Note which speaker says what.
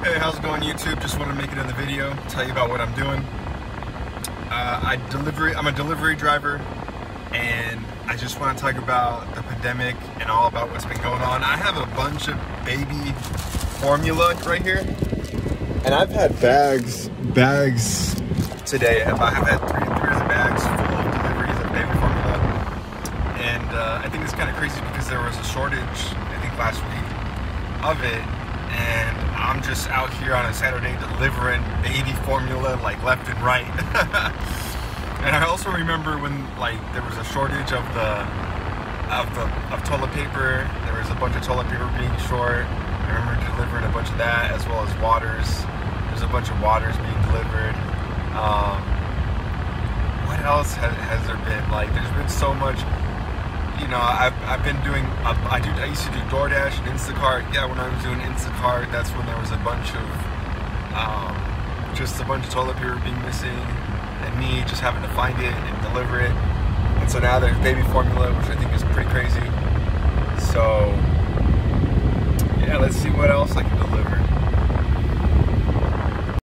Speaker 1: Hey, how's it going YouTube? Just want to make it in the video, tell you about what I'm doing. Uh, I delivery, I'm a delivery driver and I just want to talk about the pandemic and all about what's been going on. I have a bunch of baby formula right here and I've had bags, bags today. I have had three, three of the bags full of deliveries of baby formula and uh, I think it's kind of crazy because there was a shortage, I think last week, of it and I'm just out here on a Saturday delivering baby formula like left and right. and I also remember when like there was a shortage of the of the of toilet paper. There was a bunch of toilet paper being short. I remember delivering a bunch of that as well as waters. There's a bunch of waters being delivered. Um, what else has, has there been? Like there's been so much you know, I've, I've been doing, I, do, I used to do DoorDash and Instacart. Yeah, when I was doing Instacart, that's when there was a bunch of, um, just a bunch of toilet paper being missing and me just having to find it and deliver it. And so now there's baby formula, which I think is pretty crazy. So